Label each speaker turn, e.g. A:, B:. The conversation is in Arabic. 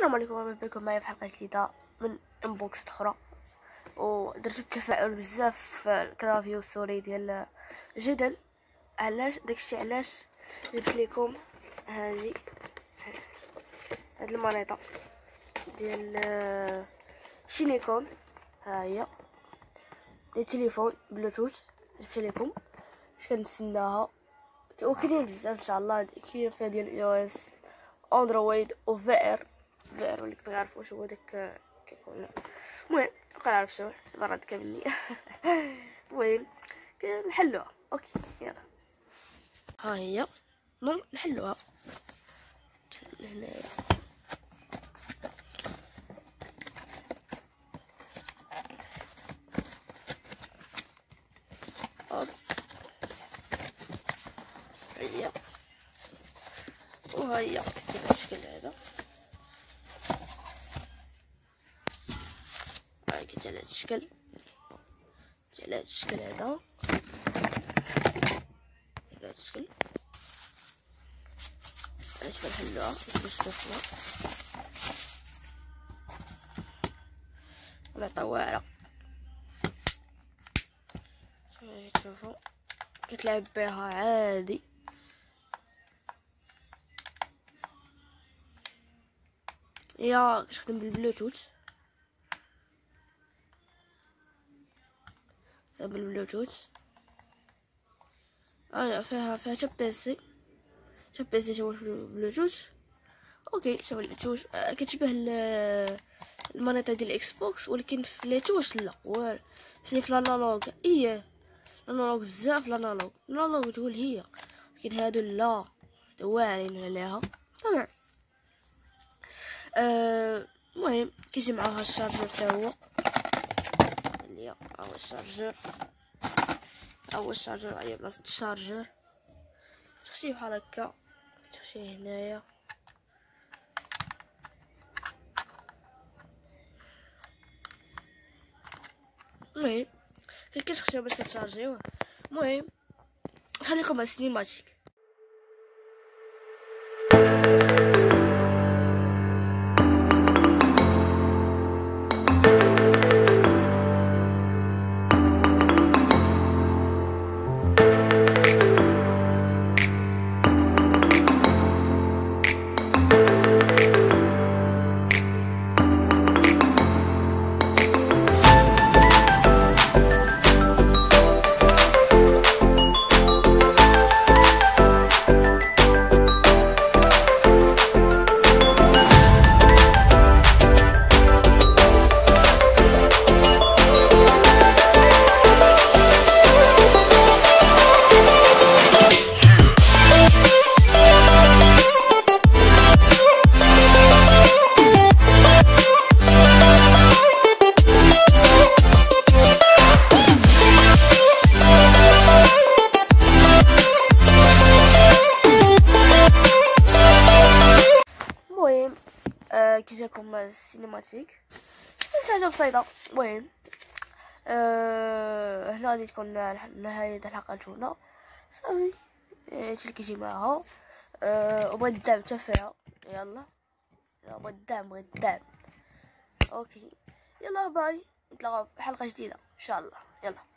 A: السلام عليكم ورحمة بكم معايا في حلقة جديدة من unboxing أخرى. ودرت التفاعل بزاف في ال clavier وال souris ديال جدل. علاش؟ داكشي علاش جبت لكم هذه هاد ال manette ديال Shinecon. ها هي. ديال تليفون بلوتوث جبت لكم. اش كنتسناها. وكاينين بزاف إن شاء الله كاين فيها ديال اي أو اس اندرويد و في إر. في ار ولي كنعرف واش هو داك كيكون. المهم بقى نعرف شنو براد كاملني المهم نحلوها. أوكي يلا. ها هي. نون نحلوها. هنايا هيا وهيا كيف الشكل هذا؟ كي على هاد الشكل. على هاد الشكل هذا. على هاد الشكل. علاش كنحلوها باش تشوفوها ونعطيوها على تشوفوا كتلعب بها عادي. يا كتخدم بالبلوتوث. بالبلوتوث آه فيها فيها حتى PC حتى PC شغل في البلوتوث OK شغل البلوتوث آه كتشبه ال manette ديال ال Xbox ولكن في les touches لا والو حنا في الانالوج إيه الانالوج بزاف الانالوج الانالوج تقول هي ولكن هادو لا واعرين عليها طبعا المهم كيجي معاها ال chargeur حتى هو اللي هو ال chargeur هو ال chargeur هي بلاصه ال chargeur تخشي بحال هكا تخشي هنايا. المهم كتخشى باش كتشارجيوه المهم خليكم مع السينماتيك جاكم السينماتيك شي حاجة بسيطه المهم آه هنا غادي تكون نهايه الحلقة الاولى صافي هادشي اللي كيجي معاها وبغيت الدعم حتى فيها يلا بغيت الدعم بغيت الدعم OK يلا bye نتلاقاو في حلقه جديده ان شاء الله يلا